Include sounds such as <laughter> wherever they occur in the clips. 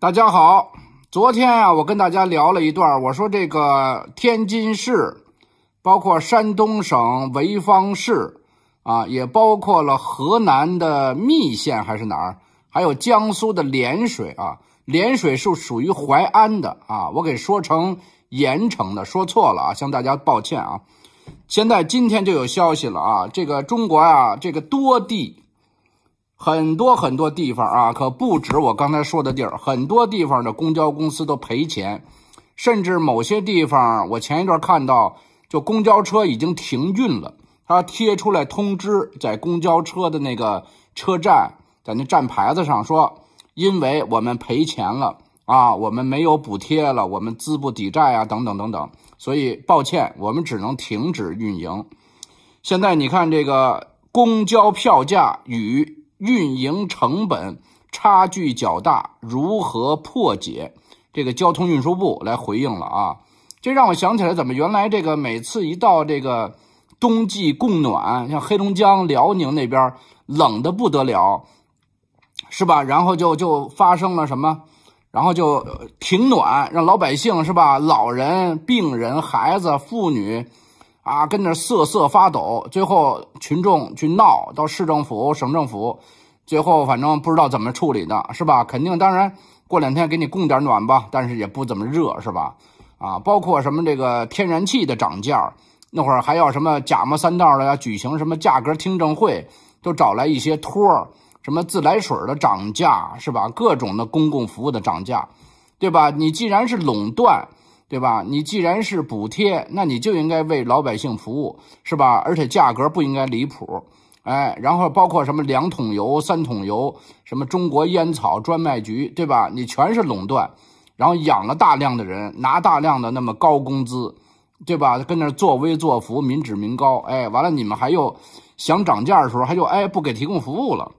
大家好，昨天啊，我跟大家聊了一段，我说这个天津市，包括山东省潍坊市啊，也包括了河南的密县还是哪儿，还有江苏的涟水啊，涟水是属于淮安的啊，我给说成盐城的，说错了啊，向大家抱歉啊。现在今天就有消息了啊，这个中国啊，这个多地。很多很多地方啊，可不止我刚才说的地儿，很多地方的公交公司都赔钱，甚至某些地方，我前一段看到，就公交车已经停运了，他贴出来通知，在公交车的那个车站，在那站牌子上说，因为我们赔钱了啊，我们没有补贴了，我们资不抵债啊，等等等等，所以抱歉，我们只能停止运营。现在你看这个公交票价与。运营成本差距较大，如何破解？这个交通运输部来回应了啊！这让我想起来，怎么原来这个每次一到这个冬季供暖，像黑龙江、辽宁那边冷的不得了，是吧？然后就就发生了什么？然后就停暖，让老百姓是吧？老人、病人、孩子、妇女。啊，跟那瑟瑟发抖，最后群众去闹到市政府、省政府，最后反正不知道怎么处理的，是吧？肯定，当然过两天给你供点暖吧，但是也不怎么热，是吧？啊，包括什么这个天然气的涨价，那会儿还要什么假冒三道的要举行什么价格听证会，都找来一些托儿什么自来水的涨价，是吧？各种的公共服务的涨价，对吧？你既然是垄断。对吧？你既然是补贴，那你就应该为老百姓服务，是吧？而且价格不应该离谱，哎，然后包括什么两桶油、三桶油，什么中国烟草专卖局，对吧？你全是垄断，然后养了大量的人，拿大量的那么高工资，对吧？跟那作威作福，民脂民膏，哎，完了你们还又想涨价的时候，还就哎不给提供服务了，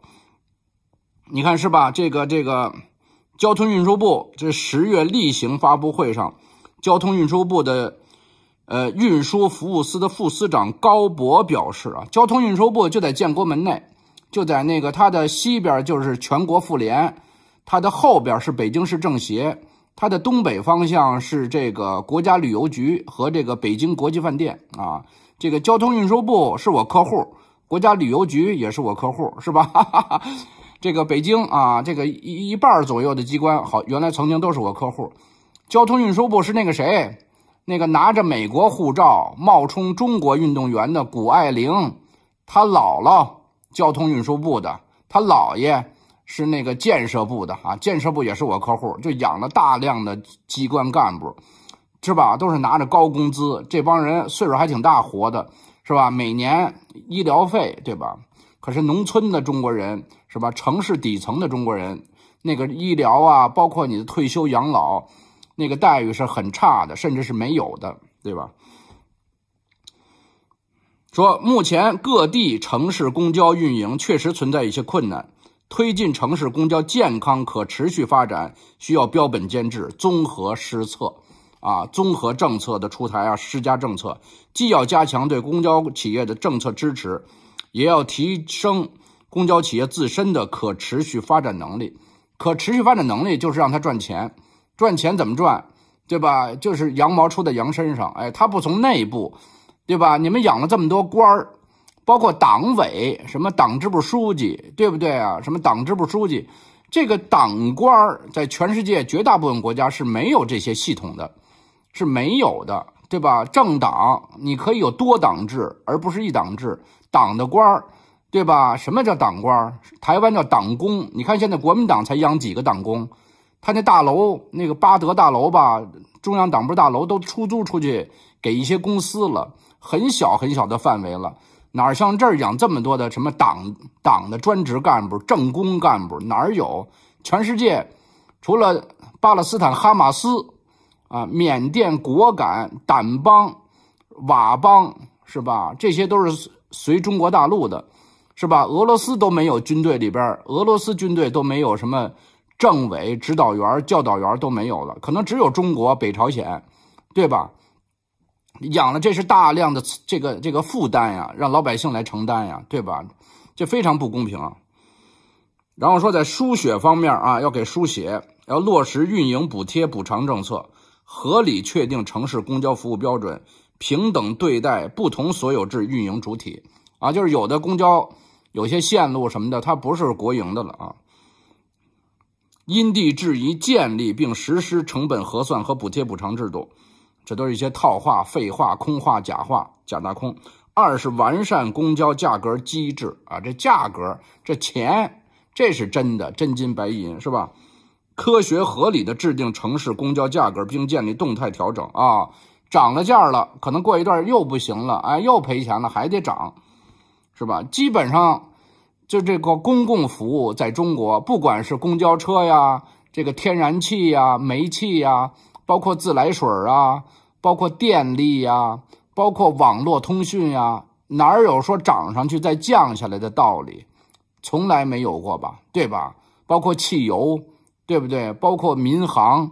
你看是吧？这个这个交通运输部这十月例行发布会上。交通运输部的，呃，运输服务司的副司长高博表示啊，交通运输部就在建国门内，就在那个它的西边就是全国妇联，它的后边是北京市政协，它的东北方向是这个国家旅游局和这个北京国际饭店啊。这个交通运输部是我客户，国家旅游局也是我客户，是吧？<laughs> 这个北京啊，这个一一半左右的机关，好，原来曾经都是我客户。交通运输部是那个谁，那个拿着美国护照冒充中国运动员的谷爱凌，他姥姥交通运输部的，他姥爷是那个建设部的啊，建设部也是我客户，就养了大量的机关干部，是吧？都是拿着高工资，这帮人岁数还挺大，活的是吧？每年医疗费对吧？可是农村的中国人是吧？城市底层的中国人，那个医疗啊，包括你的退休养老。那个待遇是很差的，甚至是没有的，对吧？说目前各地城市公交运营确实存在一些困难，推进城市公交健康可持续发展需要标本兼治、综合施策啊，综合政策的出台啊，施加政策，既要加强对公交企业的政策支持，也要提升公交企业自身的可持续发展能力。可持续发展能力就是让它赚钱。赚钱怎么赚，对吧？就是羊毛出在羊身上，哎，他不从内部，对吧？你们养了这么多官儿，包括党委，什么党支部书记，对不对啊？什么党支部书记，这个党官儿在全世界绝大部分国家是没有这些系统的，是没有的，对吧？政党你可以有多党制，而不是一党制。党的官儿，对吧？什么叫党官儿？台湾叫党工。你看现在国民党才养几个党工？他那大楼，那个巴德大楼吧，中央党部大楼都出租出去给一些公司了，很小很小的范围了，哪像这儿养这么多的什么党党的专职干部、政工干部，哪儿有？全世界除了巴勒斯坦哈马斯啊、缅甸果敢、掸邦、佤邦是吧？这些都是随中国大陆的，是吧？俄罗斯都没有军队里边，俄罗斯军队都没有什么。政委、指导员、教导员都没有了，可能只有中国、北朝鲜，对吧？养了这是大量的这个这个负担呀，让老百姓来承担呀，对吧？这非常不公平。然后说在输血方面啊，要给输血，要落实运营补贴补偿政策，合理确定城市公交服务标准，平等对待不同所有制运营主体啊，就是有的公交有些线路什么的，它不是国营的了啊。因地制宜建立并实施成本核算和补贴补偿制度，这都是一些套话、废话、空话、假话、假大空。二是完善公交价格机制啊，这价格这钱。这是真的，真金白银是吧？科学合理的制定城市公交价格，并建立动态调整啊。涨了价了，可能过一段又不行了，哎，又赔钱了，还得涨，是吧？基本上就这个公共服务，在中国，不管是公交车呀，这个天然气呀、煤气呀，包括自来水啊，包括电力呀，包括网络通讯呀，哪有说涨上去再降下来的道理？从来没有过吧，对吧？包括汽油，对不对？包括民航，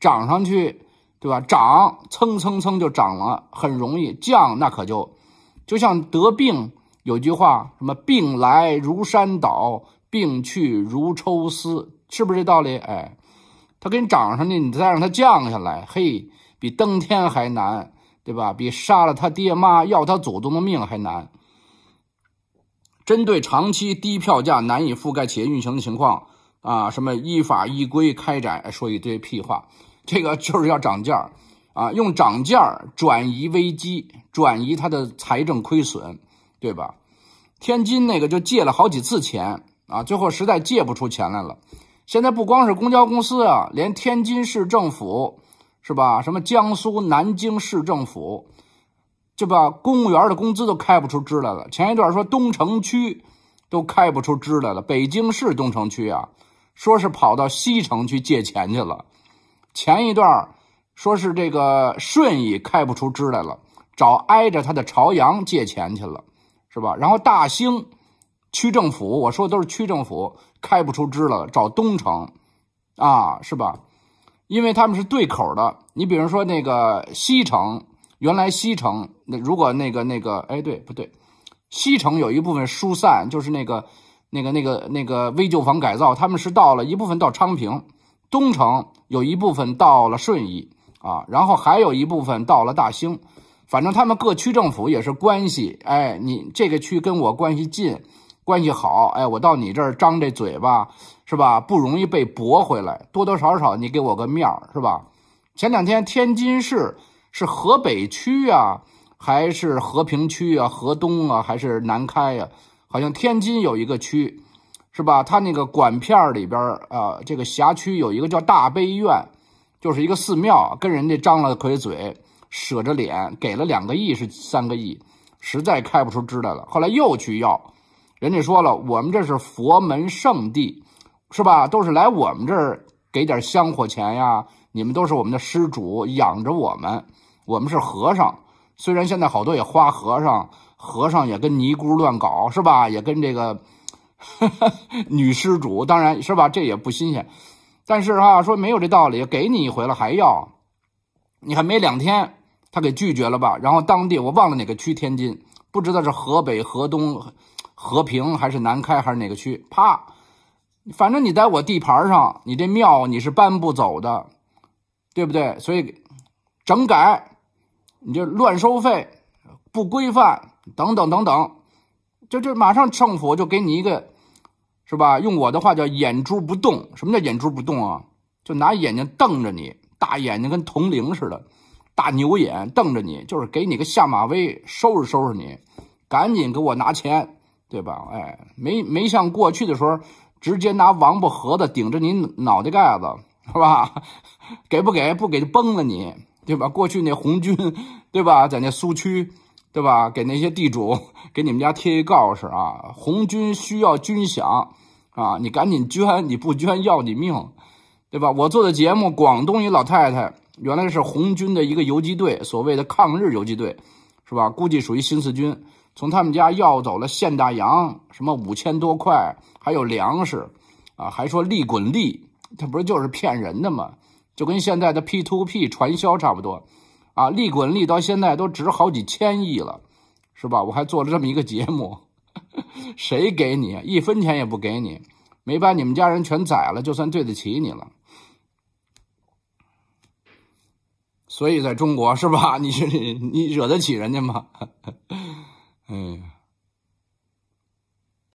涨上去，对吧？涨蹭蹭蹭就涨了，很容易降，那可就就像得病，有句话什么“病来如山倒，病去如抽丝”，是不是这道理？哎，它给你涨上去，你再让它降下来，嘿，比登天还难，对吧？比杀了他爹妈要他祖宗的命还难。针对长期低票价难以覆盖企业运行的情况啊，什么依法依规开展，说一堆屁话，这个就是要涨价啊，用涨价转移危机，转移他的财政亏损，对吧？天津那个就借了好几次钱啊，最后实在借不出钱来了。现在不光是公交公司啊，连天津市政府是吧？什么江苏南京市政府。就把公务员的工资都开不出支来了。前一段说东城区都开不出支来了，北京市东城区啊，说是跑到西城去借钱去了。前一段说是这个顺义开不出支来了，找挨着他的朝阳借钱去了，是吧？然后大兴区政府，我说的都是区政府开不出支了，找东城啊，是吧？因为他们是对口的。你比如说那个西城。原来西城那如果那个那个哎对不对？西城有一部分疏散，就是那个那个那个那个危旧房改造，他们是到了一部分到昌平，东城有一部分到了顺义啊，然后还有一部分到了大兴，反正他们各区政府也是关系，哎，你这个区跟我关系近，关系好，哎，我到你这儿张这嘴巴是吧？不容易被驳回来，多多少少你给我个面儿是吧？前两天天津市。是河北区啊，还是和平区啊？河东啊，还是南开呀？好像天津有一个区，是吧？它那个管片里边啊，这个辖区有一个叫大悲院，就是一个寺庙，跟人家张了回嘴，舍着脸给了两个亿是三个亿，实在开不出支来了。后来又去要，人家说了，我们这是佛门圣地，是吧？都是来我们这儿给点香火钱呀，你们都是我们的施主，养着我们。我们是和尚，虽然现在好多也花和尚，和尚也跟尼姑乱搞，是吧？也跟这个 <laughs> 女施主，当然是吧？这也不新鲜。但是哈，说没有这道理，给你一回了还要，你还没两天，他给拒绝了吧？然后当地我忘了哪个区，天津不知道是河北、河东、和平还是南开还是哪个区，啪，反正你在我地盘上，你这庙你是搬不走的，对不对？所以整改。你就乱收费，不规范，等等等等，就这马上政府就给你一个，是吧？用我的话叫眼珠不动。什么叫眼珠不动啊？就拿眼睛瞪着你，大眼睛跟铜铃似的，大牛眼瞪着你，就是给你个下马威，收拾收拾你，赶紧给我拿钱，对吧？哎，没没像过去的时候，直接拿王八盒子顶着你脑袋盖子，是吧？<laughs> 给不给？不给就崩了你。对吧？过去那红军，对吧？在那苏区，对吧？给那些地主给你们家贴一告示啊，红军需要军饷啊，你赶紧捐，你不捐要你命，对吧？我做的节目，广东一老太太原来是红军的一个游击队，所谓的抗日游击队，是吧？估计属于新四军，从他们家要走了现大洋，什么五千多块，还有粮食啊，还说利滚利，他不是就是骗人的吗？就跟现在的 P to P 传销差不多，啊，利滚利到现在都值好几千亿了，是吧？我还做了这么一个节目，<laughs> 谁给你一分钱也不给你，没把你们家人全宰了，就算对得起你了。所以在中国是吧？<laughs> 你是你惹得起人家吗？<laughs> 哎呀。